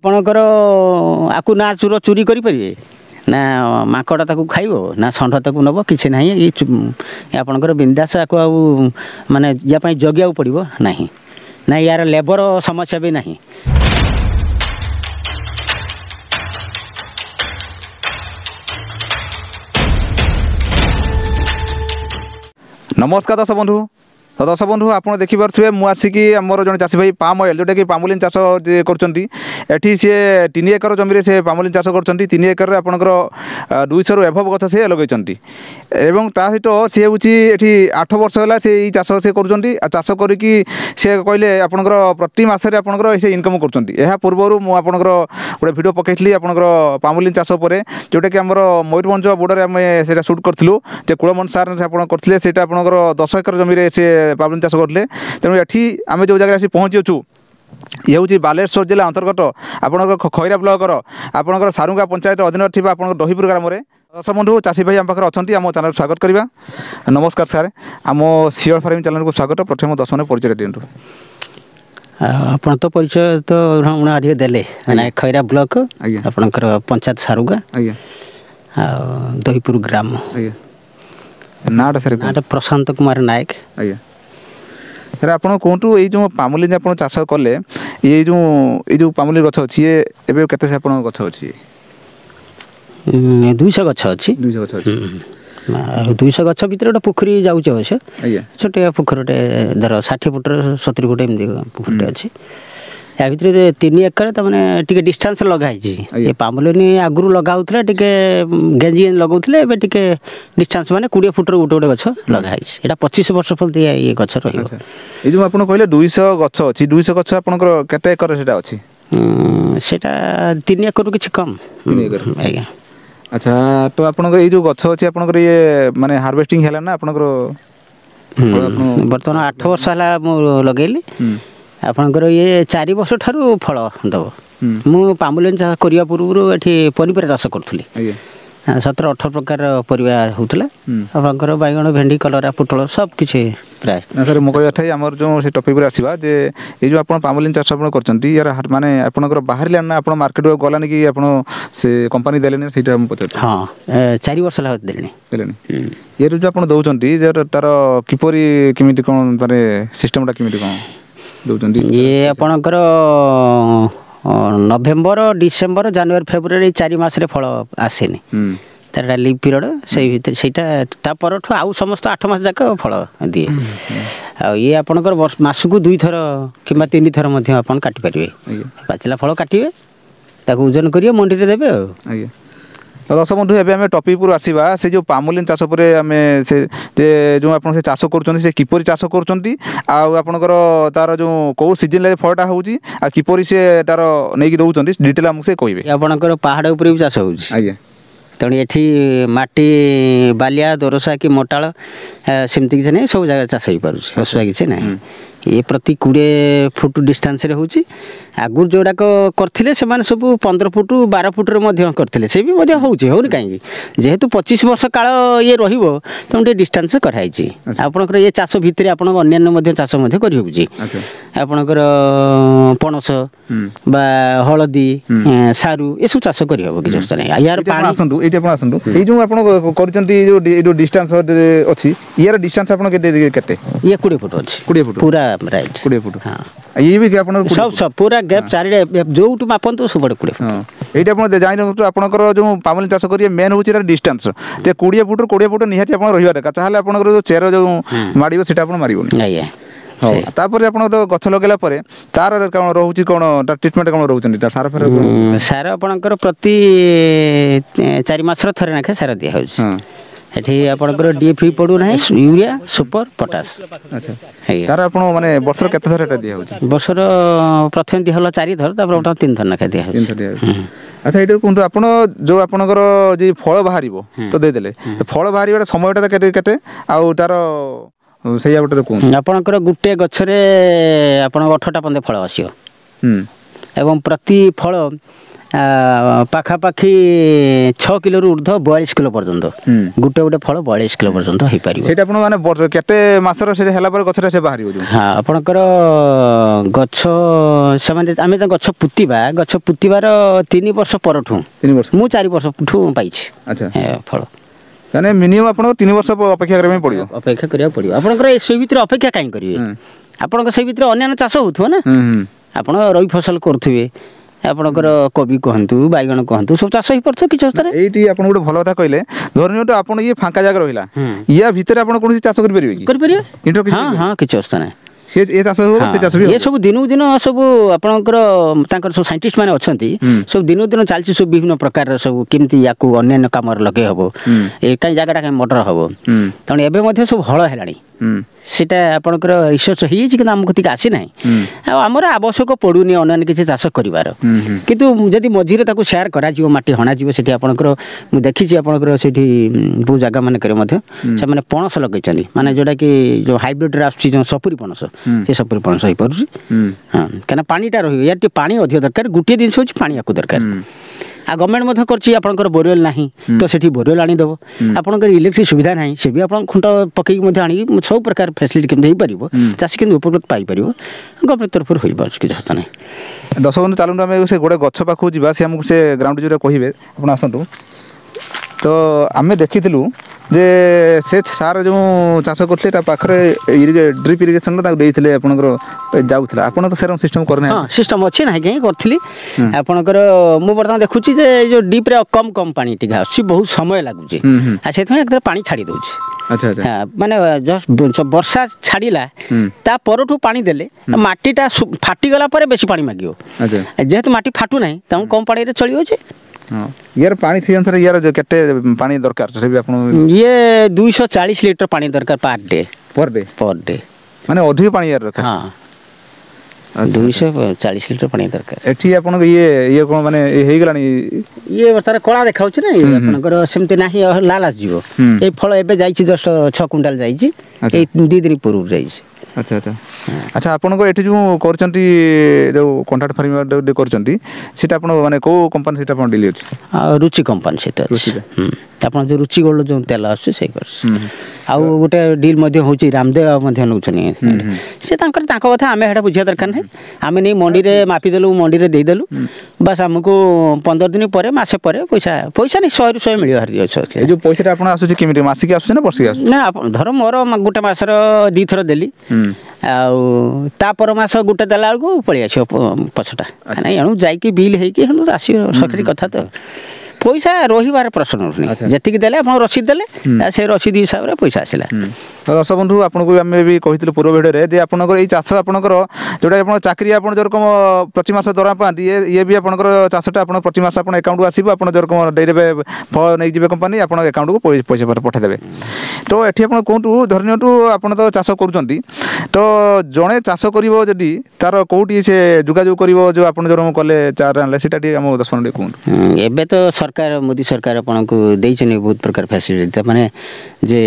ଆପଣଙ୍କର ଆକୁ ନା ଚୁର ଚୋରି କରିପାରିବେ ନା ମାଙ୍କଡ଼ ତାକୁ ଖାଇବ ନା ଷଣ୍ଢ ତାକୁ ନେବ କିଛି ନାହିଁ ଏ ଆପଣଙ୍କର ବିନ୍ଦାସ ଆକୁ ଆଉ ମାନେ ୟା ପାଇଁ ଜଗିବାକୁ ପଡ଼ିବ ନାହିଁ ନା ଏହାର ଲେବର ସମସ୍ୟା ବି ନାହିଁ ନମସ୍କାର ଦର୍ଶକ ବନ୍ଧୁ তো দর্শক বন্ধু আপনার দেখিপারে মু আসিকি আমার জন চাষী ভাই পাম অয়েল যেটাকি পামোলিন চাষ করছেন এটি সি তিন একর জমিরে সে পামোলিন চাষ করছেন তিন একরের আপনার দুইশর এভব গছ সে লগাইছেন এবং তা সহিত সি হচ্ছে এটি আঠ বর্ষ হল সে এই চাষ সে করছেন চাষ করিকি সে কহিলে আপনার প্রতি মাসের আপনার সে ইনকম করছেন এর পূর্ব মু আপনার গোটে ভিডিও পকাইলি আপনার পামোলিন চাষ উপরে যেটাকি আমার ময়ূরভঞ্জ বোর্ডরে আমি সেটা সুট করলু যে কুলমন সার আপনার করলে সেটা আপনার দশ একর জমিরে সে ପାବଲିନ ଚାଷ କରୁଥିଲେ ତେଣୁ ଏଠି ଆମେ ଯେଉଁ ଜାଗାରେ ଆସି ପହଞ୍ଚିଅଛୁ ଇଏ ହେଉଛି ବାଲେଶ୍ୱର ଜିଲ୍ଲା ଅନ୍ତର୍ଗତ ଆପଣଙ୍କର ଖଇରା ବ୍ଲକର ଆପଣଙ୍କର ସାରୁଙ୍ଗା ପଞ୍ଚାୟତ ଅଧୀନରେ ଥିବା ଆପଣଙ୍କ ଦହିପୁର ଗ୍ରାମରେ ଦଶ ବନ୍ଧୁ ଚାଷୀ ଭାଇ ଆମ ପାଖରେ ଅଛନ୍ତି ଆମ ଚ୍ୟାନେଲକୁ ସ୍ୱାଗତ କରିବା ନମସ୍କାର ସାର୍ ଆମ ସିଓର ଫାର୍ମିଂ ଚ୍ୟାନେଲ୍କୁ ସ୍ୱାଗତ ପ୍ରଥମେ ଦର୍ଶକମାନେ ପରିଚୟ ଦିଅନ୍ତୁ ଆପଣ ତ ପରିଚୟ ତ ଅଧିକ ଦେଲେ ମାନେ ଖଇରା ବ୍ଲକ ଆପଣଙ୍କର ପଞ୍ଚାୟତ ସାରୁଙ୍ଗା ଆଜ୍ଞା ଆଉ ଦହିପୁର ଗ୍ରାମ ଆଜ୍ଞା ନାଁଟା ସାର୍ ନାଁଟା ପ୍ରଶାନ୍ତ କୁମାର ନାୟକ ଆଜ୍ଞା ସାର୍ ଆପଣ କୁହନ୍ତୁ ଏଇ ଯେଉଁ ପାମୁଲି ଆପଣ ଚାଷ କଲେ ଏଇ ଯେଉଁ ଏଇ ଯେଉଁ ପାମୁଲି ଗଛ ଅଛି ଇଏ ଏବେ କେତେ ଆପଣଙ୍କ ଗଛ ଅଛି ଦୁଇଶହ ଗଛ ଅଛି ଦୁଇଶହ ଗଛ ଅଛି ଆଉ ଦୁଇଶହ ଗଛ ଭିତରେ ଗୋଟେ ପୋଖରୀ ଯାଉଛି ଅବଶ୍ୟ ଛୋଟିଆ ପୋଖରୀଟେ ଧର ଷାଠିଏ ଫୁଟର ସତୁରି ଫୁଟ ଏମିତି ପୋଖରୀଟେ ଅଛି ୟା ଭିତରେ ତିନି ଏକରେ ତାମାନେ ଟିକେ ଡିଷ୍ଟାନ୍ସ ଲଗା ହେଇଛି ଏ ପାମ୍ବଲିନି ଆଗରୁ ଲଗା ହେଉଥିଲା ଟିକେ ଗେଞ୍ଜି ଗେଞ୍ଜି ଲଗାଉଥିଲେ ଏବେ ଟିକେ ଡିଷ୍ଟାନ୍ସ ମାନେ କୋଡ଼ିଏ ଫୁଟର ଗୋଟେ ଗୋଟେ ଗଛ ଲଗା ହେଇଛି ଏଇଟା ପଚିଶ ବର୍ଷ ପର୍ଯ୍ୟନ୍ତ ଇଏ ଗଛ ରହିବ ଏ ଯେଉଁ ଆପଣ କହିଲେ ଦୁଇଶହ ଗଛ ଅଛି ଦୁଇଶହ ଗଛ ଆପଣଙ୍କର କେତେ ଏକର ସେଇଟା ଅଛି ସେଇଟା ତିନି ଏକରରୁ କିଛି କମ୍ ଆଜ୍ଞା ଆଚ୍ଛା ତ ଆପଣଙ୍କର ଏଇ ଯେଉଁ ଗଛ ଅଛି ଆପଣଙ୍କର ଇଏ ମାନେ ହାର୍ଭେଷ୍ଟିଂ ହେଲା ନା ଆପଣଙ୍କର ବର୍ତ୍ତମାନ ଆଠ ବର୍ଷ ହେଲା ମୁଁ ଲଗେଇଲି ଆପଣଙ୍କର ଇଏ ଚାରି ବର୍ଷ ଠାରୁ ଫଳ ଦେବ ମୁଁ ପାମ୍ବୁଲିନ୍ ଚାଷ କରିବା ପୂର୍ବରୁ ଏଠି ପନିପରିବା ଚାଷ କରୁଥିଲି ସତର ଅଠର ପ୍ରକାର ପରିବା ହେଉଥିଲା ଆପଣଙ୍କର ବାଇଗଣ ଭେଣ୍ଡି କଲରା ପୋଟଳ ସବୁ କିଛି ପ୍ରାୟ ସାର୍ ମୁଁ କହିବା ଥାଇ ଆମର ଯେଉଁ ସେ ଟପିକ୍ରେ ଆସିବା ଯେ ଏଇ ଯେଉଁ ଆପଣ ପାମଲିନ୍ ଚାଷ ଆପଣ କରିଛନ୍ତି ୟାର ମାନେ ଆପଣଙ୍କର ବାହାରିଲାଣି ନା ଆପଣ ମାର୍କେଟକୁ ଗଲାନି କି ଆପଣ ସେ କମ୍ପାନୀ ଦେଲେନି ସେଇଟା ମୁଁ ପଚାରୁଛି ହଁ ଚାରି ବର୍ଷ ହେଲା ଦେଲେଣି ଦେଲେଣି ୟାର ଯେଉଁ ଆପଣ ଦେଉଛନ୍ତି ତାର କିପରି କେମିତି କ'ଣ ମାନେ ସିଷ୍ଟମଟା କେମିତି କ'ଣ ଦେଉଛନ୍ତି ଇଏ ଆପଣଙ୍କର ନଭେମ୍ବର ଡିସେମ୍ବର ଜାନୁଆରୀ ଫେବୃଆରୀ ଚାରି ମାସରେ ଫଳ ଆସେନି ତାର ଲିପ୍ ପିରିୟଡ଼ ସେଇ ଭିତରେ ସେଇଟା ତା ପରଠୁ ଆଉ ସମସ୍ତ ଆଠ ମାସ ଯାକ ଫଳ ଦିଏ ଆଉ ଇଏ ଆପଣଙ୍କର ମାସକୁ ଦୁଇଥର କିମ୍ବା ତିନିଥର ମଧ୍ୟ ଆପଣ କାଟିପାରିବେ ପାଚିଲା ଫଳ କାଟିବେ ତାକୁ ଓଜନ କରିବେ ମଣ୍ଡିରେ ଦେବେ ଆଉ ଆଜ୍ଞା দর্শক বন্ধু এবার আমি টপিক উপর আসবা সে যে পামুলিন চাষ উপরে আমি সে যে যে আপনার সে চাষ করছেন সে কিপর চাষ করছেন আপনার তার যে কেউ সিজন লাগে ফলটা হচ্ছে আর কিপর সে তার নেই দৌঁছেন ডিটেল আমি সে কবে আপনার পাহাড় উপরে চাষ হচ্ছে আজ্ঞা তেমনি এটি মাটি বালিয়া দোরসা কি মোটাল সেমতি কিছু নাই সব জায়গায় চাষ হয়ে পড়ছে অসুবিধা কিছু নাই এ প্রতি কোড়িয়ে ফুট ডিষ্টান্সরে হচ্ছে ଆଗରୁ ଯେଉଁଗୁଡ଼ାକ କରିଥିଲେ ସେମାନେ ସବୁ ପନ୍ଦର ଫୁଟ ବାର ଫୁଟରେ ମଧ୍ୟ କରିଥିଲେ ସେ ବି ମଧ୍ୟ ହେଉଛି ହେଉନି କାହିଁକି ଯେହେତୁ ପଚିଶ ବର୍ଷ କାଳ ଇଏ ରହିବ ତେଣୁ ଟିକେ ଡିଷ୍ଟାନ୍ସ କରାହେଇଛି ଆପଣଙ୍କର ଏ ଚାଷ ଭିତରେ ଆପଣଙ୍କ ଅନ୍ୟାନ୍ୟ ମଧ୍ୟ ଚାଷ ମଧ୍ୟ କରିହେଉଛି ଆପଣଙ୍କର ପଣସ ବା ହଳଦୀ ସାରୁ ଏସବୁ ଚାଷ କରିହେବ କିଛି ଅସୁବିଧା ନାହିଁ ଏହାର ପାଣି ଆସନ୍ତୁ ଏଇଠି ଆପଣ ଆସନ୍ତୁ ଏଇ ଯେଉଁ ଆପଣ କରିଛନ୍ତି ଯେଉଁ ଡିଷ୍ଟାନ୍ସ ଅଛି ଏହାର ଡିଷ୍ଟାନ୍ସ ଆପଣ କେତେ କେତେ ଇଏ କୋଡ଼ିଏ ଫୁଟ ଅଛି କୋଡ଼ିଏ ଫୁଟ ପୁରା ରାଇଟ୍ କୋଡ଼ିଏ ଫୁଟ ହଁ ଇଏ ବି ଆପଣ ସବୁ ପୁରା ଗ୍ୟାପ୍ ଚାରିଟା ଯେଉଁଠୁ ମାପନ୍ତୁ ସବୁଆଡ଼େ କୋଡ଼ିଏ ଫୁଟ ଏଇଟା ଆପଣ ଜାଣିନନ୍ତୁ ଆପଣଙ୍କର ଯେଉଁ ପାମଲି ଚାଷ କରିବେ ମେନ୍ ହେଉଛି ଏଇଟା ଡିଷ୍ଟାନ୍ସ ଯେ କୋଡ଼ିଏ ଫୁଟରୁ କୋଡ଼ିଏ ଫୁଟ ନିହାତି ଆପଣ ରହିବା ଦରକାର ତାହେଲେ ଆପଣଙ୍କର ଯେଉଁ ଚେର ଯେଉଁ ମାଡ଼ିବ ସେଇଟା ଆପଣ ମାରିବନି ଆଜ୍ଞା ହଉ ତାପରେ ଆପଣ ତ ଗଛ ଲଗେଇଲା ପରେ ତାର କ'ଣ ରହୁଛି କ'ଣ ତାର ଟ୍ରିଟମେଣ୍ଟ କ'ଣ ରହୁଛନ୍ତି ତା ସାର ଫାର ସାର ଆପଣଙ୍କର ପ୍ରତି ଚାରି ମାସର ଥରେ ଲେଖାଏଁ ସାର ଦିଆହେଉଛି ଏଠି ଆପଣଙ୍କର ଡିଏଫି ପଡ଼ୁନାହିଁ ୟୁରିଆ ସୁପର ପଟାସ ତାର ଆପଣ ମାନେ ବର୍ଷର କେତେ ଥର ଏଟା ଦିଆହେଉଛି ବର୍ଷର ପ୍ରଥମେ ଦିଆହେଲା ଚାରି ଥର ତାପରେ ବର୍ତ୍ତମାନ ତିନି ଥର ଲେଖା ଦିଆହେଉଛି ଆଚ୍ଛା ଏଇଟା କୁହନ୍ତୁ ଆପଣ ଯେଉଁ ଆପଣଙ୍କର ଯେ ଫଳ ବାହାରିବ ତ ଦେଇଦେଲେ ଫଳ ବାହାରିବାର ସମୟଟା କେତେ କେତେ ଆଉ ତାର ସେଇଆ ଗୋଟେ କୁହନ୍ତୁ ଆପଣଙ୍କର ଗୋଟେ ଗଛରେ ଆପଣଙ୍କ ଅଠରଟା ପନ୍ଦର ଫଳ ଆସିବ ଏବଂ ପ୍ରତି ଫଳ পাখাপাখি ছ কিলোর ঊর্ধ্ব বয়াল্লিশ কিলো পর্যন্ত গোটে গোটে ফল বয়াল্লিশ কিলো পর্যন্ত ହେଇପାରିବ ସେଇଟା ଆପଣ ମାନେ କେତେ ମାସର ସେଇଟା ହେଲା ପରେ ଗଛଟା ସେ ବାହାରିବ ହଁ ଆପଣଙ୍କର ଗଛ ସେମାନେ ଆମେ ତ ଗଛ ପୁତିବା ଗଛ ପୁତିବାର ତିନି ବର୍ଷ ପରଠୁ ତିନି ବର୍ଷ ମୁଁ ଚାରି ବର୍ଷଠୁ ପାଇଛି ଆଚ୍ଛା ଫଳ ମାନେ ମିନିମମ୍ ଆପଣଙ୍କୁ ତିନି ବର୍ଷ ଅପେକ୍ଷା କରିବା ପାଇଁ ପଡ଼ିବ ଅପେକ୍ଷା କରିବାକୁ ପଡ଼ିବ ଆପଣଙ୍କର ସେଇ ଭିତରେ ଅପେକ୍ଷା କାହିଁ କରିବେ ଆପଣଙ୍କ ସେଇ ଭିତରେ ଅନ୍ୟାନ୍ୟ ଚାଷ ହେଉଥିବ ନା ଆପଣ ରବି ଫସଲ କରୁଥିବେ ଆପଣଙ୍କର କୋବି କୁହନ୍ତୁ ବାଇଗଣ କୁହନ୍ତୁ ସବୁ ଚାଷ ହେଇପାରୁଥିବ କିଛି ଅବସ୍ଥାରେ ଏଇଠି ଆପଣ ଗୋଟେ ଭଲ କଥା କହିଲେ ଧରିନିଅନ୍ତୁ ଆପଣ ଇଏ ଫାଙ୍କା ଜାଗା ରହିଲା ୟା ଭିତରେ ଆପଣ କୌଣସି ଚାଷ କରିପାରିବେ କରିପାରିବେ ହଁ କିଛି ଅବସ୍ଥା ନାହିଁ ଏ ସବୁ ଦିନକୁ ଦିନ ସବୁ ଆପଣଙ୍କର ତାଙ୍କର ସବୁ ସାଇଣ୍ଟିଷ୍ଟ ମାନେ ଅଛନ୍ତି ସବୁ ଦିନକୁ ଦିନ ଚାଲିଛି ସବୁ ବିଭିନ୍ନ ପ୍ରକାରର ସବୁ କେମିତି ୟାକୁ ଅନ୍ୟାନ୍ୟ କାମରେ ଲଗେଇ ହବ ଏ କାଇଁ ଜାଗାଟା କାଇଁ ମଟର ହବ ତେଣୁ ଏବେ ମଧ୍ୟ ସବୁ ହଳ ହେଲାଣି সেটা আপনার রিসর্চ হয়েছে কিন্তু আমার আসি না আমার আবশ্যক পড়ুনি অন্যান্য কিছু চাষ করবার কিন্তু যদি মঝিরে তাকে সেয়ার করা যাব মাটি হণা যাব সেটি আপনার মু দেখিছি আপনার সেটি বহু জায়গা মানকরে সে পণস লগাইছেন মানে যেটা কি যে হাইব্রিডরে আসছে যে সপুরি পণস সে সপুরি পণস হয়ে পড়ুছি কেন পাটা রহবে ইয়ার টিকে পাঁচ অধিক দরকার গোটিয়ে জিনিস হচ্ছে পাঁচ দরকার ଆଉ ଗଭର୍ଣ୍ଣମେଣ୍ଟ ମଧ୍ୟ କରୁଛି ଆପଣଙ୍କର ବୋରୱେଲ୍ ନାହିଁ ତ ସେଠି ବୋରୱେଲ୍ ଆଣିଦେବ ଆପଣଙ୍କର ଇଲେକ୍ଟ୍ରିକ୍ ସୁବିଧା ନାହିଁ ସେ ବି ଆପଣ ଖୁଣ୍ଟ ପକେଇକି ମଧ୍ୟ ଆଣିକି ସବୁ ପ୍ରକାର ଫ୍ୟାସିଲିଟି କେମିତି ହେଇପାରିବ ଚାଷୀ କେମିତି ଉପକୃତ ପାଇପାରିବ ଗଭର୍ଣ୍ଣମେଣ୍ଟ ତରଫରୁ ହୋଇପାରୁଛି କିଛି କଥା ନାହିଁ ଦଶ ବନ୍ଧୁ ଚାଲନ୍ତୁ ଆମେ ସେ ଗୋଟେ ଗଛ ପାଖକୁ ଯିବା ସେ ଆମକୁ ସେ ଗ୍ରାଉଣ୍ଡ ଯୋଉଟା କହିବେ ଆପଣ ଆସନ୍ତୁ ତ ଆମେ ଦେଖିଥିଲୁ ଯେ ସେ ସାର ଯେଉଁ ଚାଷ କରୁଥିଲେ ତା ପାଖରେ ଡ୍ରିପ୍ ଇରିଗେସନ୍ର ତାକୁ ଦେଇଥିଲେ ଆପଣଙ୍କର ଯାଉଥିଲା ଆପଣ ତ ସେରମ୍ ସିଷ୍ଟମ୍ କରିନାହାନ୍ତି ସିଷ୍ଟମ୍ ଅଛି ନାହିଁ କାହିଁ କରିଥିଲି ଆପଣଙ୍କର ମୁଁ ବର୍ତ୍ତମାନ ଦେଖୁଛି ଯେ ଏଇ ଯେଉଁ ଡିପ୍ରେ କମ୍ କମ୍ ପାଣି ଟିକେ ଆସୁଛି ବହୁତ ସମୟ ଲାଗୁଛି ଆଉ ସେଥିପାଇଁ ଏଥିରେ ପାଣି ଛାଡ଼ି ଦେଉଛି ମାନେ ଜଷ୍ଟ ବର୍ଷା ଛାଡ଼ିଲା ତା ପରଠୁ ପାଣି ଦେଲେ ମାଟିଟା ଫାଟିଗଲା ପରେ ବେଶୀ ପାଣି ମାଗିବ ଯେହେତୁ ମାଟି ଫାଟୁନାହିଁ ତାଙ୍କୁ କମ୍ ପାଣିରେ ଚଳିବ ଯେ ইয়ার পানি অনুসারে ইয়ার কেটে পানি দরকার সেটা আপন ইয়ে 240 লিটার পানি দরকার per day per day per day মানে অধিক পানি ইয়ার দরকার হ্যাঁ ଦୁଇଶହ ଚାଳିଶ ଲିଟର ପାଣି ଦରକାର ଏଠି ଆପଣଙ୍କ ଇଏ ଇଏ କ'ଣ ମାନେ ହେଇଗଲାଣି ଇଏ ତାର କଳା ଦେଖାଉଛି ନା ଆପଣଙ୍କର ସେମିତି ନାହିଁ ଲାଲ ଆସିଯିବ ଏଇ ଫଳ ଏବେ ଯାଇଛି ଦଶ ଛଅ କୁଇଣ୍ଟାଲ ଯାଇଛି ଏଇ ଦୁଇ ଦିନ ପୂର୍ବରୁ ଯାଇଛି ଆଚ୍ଛା ଆଚ୍ଛା ଆଚ୍ଛା ଆପଣଙ୍କ ଏଠି ଯେଉଁ କରୁଛନ୍ତି ଯେଉଁ କଣ୍ଟ୍ରାକ୍ଟ ଫାର୍ମ ଯେଉଁ କରୁଛନ୍ତି ସେଇଟା ଆପଣ ମାନେ କେଉଁ କମ୍ପାନୀ ସେଇଟା ଆପଣ ଡିଲ୍ ଅଛି ଆଉ ରୁଚି କମ୍ପାନୀ ସେଇଟା ଅଛି ଆପଣ ଯେଉଁ ରୁଚି ଗୋଲ୍ଡ ଯେଉଁ ତେଲ ଆସୁଛି ସେଇ କରୁଛି ଆଉ ଗୋଟେ ଡିଲ୍ ମଧ୍ୟ ହେଉଛି ରାମଦେବ ମଧ୍ୟ ନେଉଛନ୍ତି ସେ ତାଙ୍କର ତାଙ୍କ କଥା ଆମେ ସେଇଟା ବୁଝିବା ଦରକାର ନାହିଁ ନାହିଁ ଆମେ ନେଇ ମଣ୍ଡିରେ ମାପିଦେଲୁ ମଣ୍ଡିରେ ଦେଇଦେଲୁ ବାସ୍ ଆମକୁ ପନ୍ଦର ଦିନ ପରେ ମାସେ ପରେ ପଇସା ପଇସା ନେଇ ଶହେରୁ ଶହେ ମିଳିବ ହାରି ଏ ଯେଉଁ ପଇସାଟା ଆପଣ ଆସୁଛି କେମିତି ମାସିକି ଆସୁଛି ନା ବର୍ଷିକି ଆସୁଛି ନା ଧର ମୋର ଗୋଟେ ମାସର ଦୁଇଥର ଦେଲି ଆଉ ତା ପର ମାସ ଗୋଟେ ଦେଲା ବେଳକୁ ପଳେଇ ଆସିବ ପଛଟା ନାଇଁ ଏଣୁ ଯାଇକି ବିଲ୍ ହେଇକି ହେଣୁ ଆସିବ ସରକାରୀ କଥା ତ ପଇସା ରହିବାର ପ୍ରଶ୍ନ ରହୁନି ଯେତିକି ଦେଲେ ଆପଣ ରସିଦ ଦେଲେ ସେ ରସିଦ ହିସାବରେ ପଇସା ଆସିଲା দর্শক বন্ধু আপনার আমি বি কিন্তু পূর্ব ভিডিওরে যে আপনার এই চাষ আপনার যেটা আপনার চাকরি আপনার যেরকম প্রতি মাস দরমা পাঁচ ইয়ে ইয়ে বি আপনার চাষটা আপনার প্রতি মাস আপনার একাউন্টকে আসবে আপনার যেরকম ডেইরেবে ফল নিয়ে যাবে কোম্পানি আপনার একাউন্টকে পয়সা পঠাই দেবে তো এটি আপনার কুহতু ধরে নিয়ন্তু আপনার তো চাষ করছেন তো জনে চাষ করব যদি তার কোটি সে যোগাযোগ করব যে আপনার যেরকম কলে চার আনলে সেটা টিকি আমার দর্শক টিকি কুহতু এবে তো সরকার মোদী সরকার আপনার দিয়েছেন বহু প্রকার ফ্যাসিলিটি মানে যে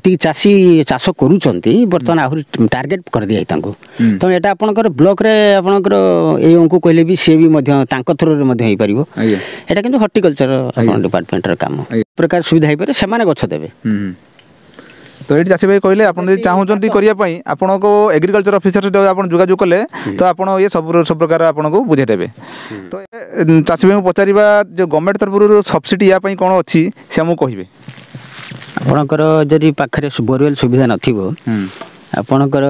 যেতিকি চাষী চাষ করুଛନ୍ତି বর্তমান আহুরি টার্গেট করিদিয়ে তাঁকু তো এটা আপনার ব্লকরে আপনার এই অঙ্কু কহিলে বি সি বি তাঁক থ্রুরে হয়েপার এটা কিন্তু হর্টিকলচর আপনার ডিপার্টমেন্টর কাম প্রকার সুবিধা হয়েপারে সে গছ দেবে তো এটি চাষী ভাই কহিলে আপনার যদি চাহুচ্ছেন করা আপনার এগ্রিকলচর অফিসর আপনার যোগাযোগ কলে তো আপনার ইয়ে সব সব প্রকার আপনার বুঝাই দেবে তো চাষী ভাই পচারা যে গভর্নমেন্ট তরফর সবসিডি ইয়া কোণ অছি সে আমি কহবে ଆପଣଙ୍କର ଯଦି ପାଖରେ ବୋରୱେଲ ସୁବିଧା ନଥିବ ଆପଣଙ୍କର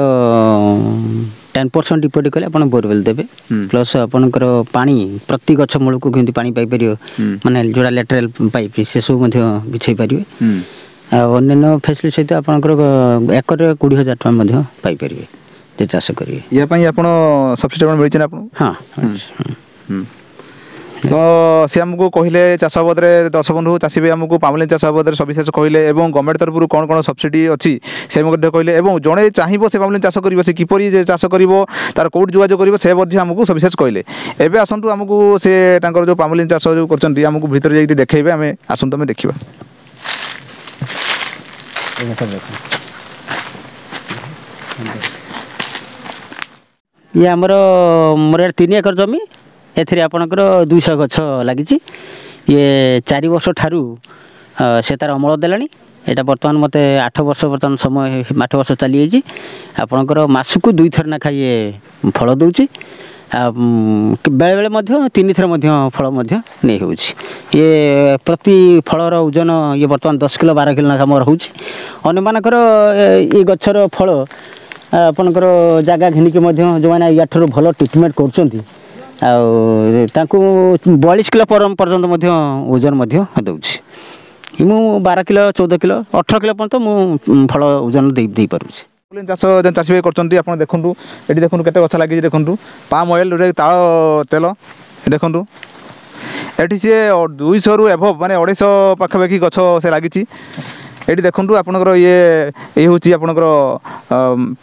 ଟେନ୍ ପରସେଣ୍ଟ ଡିପୋଜିଟ୍ କଲେ ଆପଣ ବୋରୱେଲ ଦେବେ ପ୍ଲସ୍ ଆପଣଙ୍କର ପାଣି ପ୍ରତି ଗଛ ମୂଳକୁ କେମିତି ପାଣି ପାଇପାରିବ ମାନେ ଯେଉଁଟା ଲେଟେରାଲ୍ ପାଇପ୍ ସେସବୁ ମଧ୍ୟ ବିଛେଇ ପାରିବେ ଆଉ ଅନ୍ୟାନ୍ୟ ଫେସିଲିଟି ସହିତ ଆପଣଙ୍କର ଏକରେ କୋଡ଼ିଏ ହଜାର ଟଙ୍କା ମଧ୍ୟ ପାଇପାରିବେ ଯେ ଚାଷ କରିବେ ୟା ଆପଣ ସବସିଡ଼ି ମିଳିଛି ନା ଆପଣ ହଁ ତ ସେ ଆମକୁ କହିଲେ ଚାଷ ବାବଦରେ ଦଶ ବନ୍ଧୁ ଚାଷୀ ବି ଆମକୁ ପାମଲିନ ଚାଷ ବାବଦରେ ସବିଶେଷ କହିଲେ ଏବଂ ଗଭର୍ଣ୍ଣମେଣ୍ଟ ତରଫରୁ କ'ଣ କ'ଣ ସବସିଡ଼ି ଅଛି ସେ ମଧ୍ୟ କହିଲେ ଏବଂ ଜଣେ ଚାହିଁବ ସେ ପାମଲିନ ଚାଷ କରିବ ସେ କିପରି ଚାଷ କରିବ ତାର କେଉଁଠି ଯୋଗାଯୋଗ କରିବ ସେ ମଧ୍ୟ ଆମକୁ ସବିଶେଷ କହିଲେ ଏବେ ଆସନ୍ତୁ ଆମକୁ ସେ ତାଙ୍କର ଯେଉଁ ପାମଲିନ ଚାଷ ଯେଉଁ କରୁଛନ୍ତି ଆମକୁ ଭିତରେ ଯାଇକି ଦେଖେଇବେ ଆମେ ଆସନ୍ତୁ ଆମେ ଦେଖିବା ଇଏ ଆମର ମୋର ତିନି ଏକର ଜମି ଏଥିରେ ଆପଣଙ୍କର ଦୁଇଶହ ଗଛ ଲାଗିଛି ଇଏ ଚାରି ବର୍ଷ ଠାରୁ ସେ ତା'ର ଅମଳ ଦେଲାଣି ଏଇଟା ବର୍ତ୍ତମାନ ମୋତେ ଆଠ ବର୍ଷ ବର୍ତ୍ତମାନ ସମୟ ଆଠ ବର୍ଷ ଚାଲିଯାଇଛି ଆପଣଙ୍କର ମାସକୁ ଦୁଇଥର ନାଖା ଇଏ ଫଳ ଦେଉଛି ଆଉ ବେଳେବେଳେ ମଧ୍ୟ ତିନିଥର ମଧ୍ୟ ଫଳ ମଧ୍ୟ ନେଇ ହେଉଛି ଇଏ ପ୍ରତି ଫଳର ଓଜନ ଇଏ ବର୍ତ୍ତମାନ ଦଶ କିଲୋ ବାର କିଲୋ ନାଖା ମୋର ହେଉଛି ଅନ୍ୟମାନଙ୍କର ଏ ଗଛର ଫଳ ଆପଣଙ୍କର ଜାଗା ଘିନିକି ମଧ୍ୟ ଯେଉଁମାନେ ୟାଠାରୁ ଭଲ ଟ୍ରିଟମେଣ୍ଟ କରୁଛନ୍ତି ଆଉ ତାଙ୍କୁ ବୟାଳିଶ କିଲୋ ପର୍ଯ୍ୟନ୍ତ ମଧ୍ୟ ଓଜନ ମଧ୍ୟ ଦେଉଛି ମୁଁ ବାର କିଲୋ ଚଉଦ କିଲୋ ଅଠର କିଲୋ ପର୍ଯ୍ୟନ୍ତ ମୁଁ ଫଳ ଓଜନ ଦେଇ ଦେଇପାରୁଛି ଚାଷ ଯେଉଁ ଚାଷୀ ଭାଇ କରୁଛନ୍ତି ଆପଣ ଦେଖନ୍ତୁ ଏଠି ଦେଖନ୍ତୁ କେତେ ଗଛ ଲାଗିଛି ଦେଖନ୍ତୁ ପାମ୍ ଅଏଲ୍ ତାଳ ତେଲ ଦେଖନ୍ତୁ ଏଠି ସିଏ ଦୁଇଶହରୁ ଏଭବ୍ ମାନେ ଅଢ଼େଇଶହ ପାଖାପାଖି ଗଛ ସେ ଲାଗିଛି ଏଠି ଦେଖନ୍ତୁ ଆପଣଙ୍କର ଇଏ ଇଏ ହେଉଛି ଆପଣଙ୍କର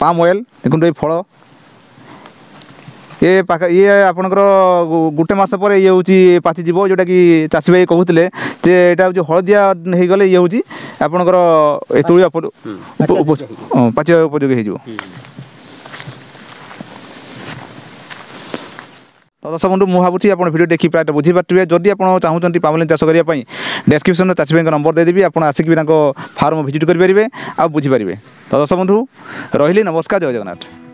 ପାମ୍ ଅଏଲ୍ ଦେଖନ୍ତୁ ଏଇ ଫଳ ଇଏ ପାଖ ଇଏ ଆପଣଙ୍କର ଗୋଟେ ମାସ ପରେ ଇଏ ହେଉଛି ପାଚିଯିବ ଯେଉଁଟାକି ଚାଷୀ ଭାଇ କହୁଥିଲେ ଯେ ଏଇଟା ହେଉଛି ହଳଦିଆ ହେଇଗଲେ ଇଏ ହେଉଛି ଆପଣଙ୍କର ଏ ତୋଳି ପାଚିବା ଉପଯୋଗୀ ହେଇଯିବ ଦର୍ଶକ ବନ୍ଧୁ ମୁଁ ଭାବୁଛି ଆପଣ ଭିଡ଼ିଓ ଦେଖି ପ୍ରାୟ ବୁଝିପାରୁଥିବେ ଯଦି ଆପଣ ଚାହୁଁଛନ୍ତି ପାମଲିନ୍ ଚାଷ କରିବା ପାଇଁ ଡେସ୍କ୍ରିପ୍ସନ୍ରେ ଚାଷୀ ଭାଇଙ୍କ ନମ୍ବର ଦେଇଦେବି ଆପଣ ଆସିକି ବି ତାଙ୍କ ଫାର୍ମ ଭିଜିଟ୍ କରିପାରିବେ ଆଉ ବୁଝିପାରିବେ ତ ଦର୍ଶକ ବନ୍ଧୁ ରହିଲି ନମସ୍କାର ଜୟ ଜଗନ୍ନାଥ